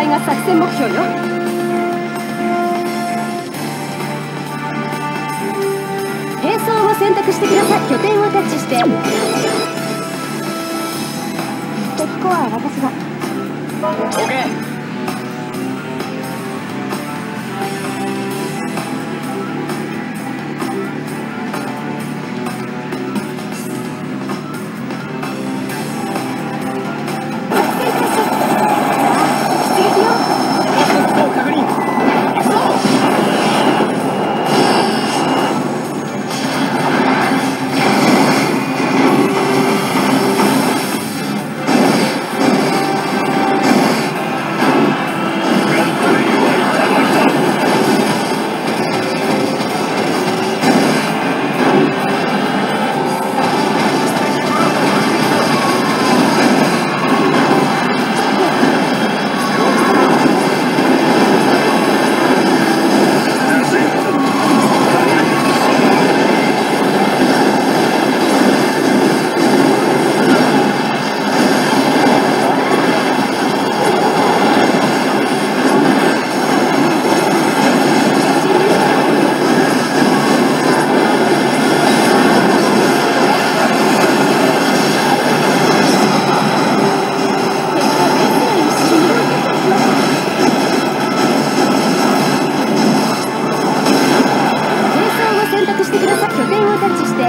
隊が作戦目標よ。兵装を選択してください。拠点をタッチして。敵コアは私だ。OK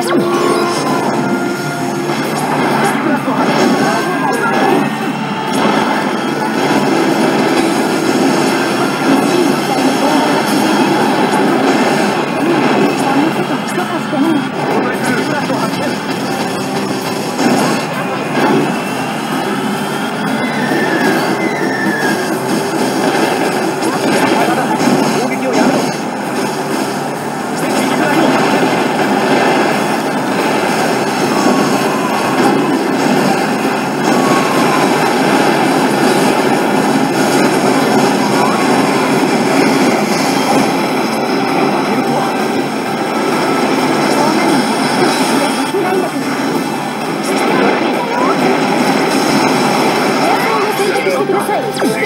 Christmas. Whoa!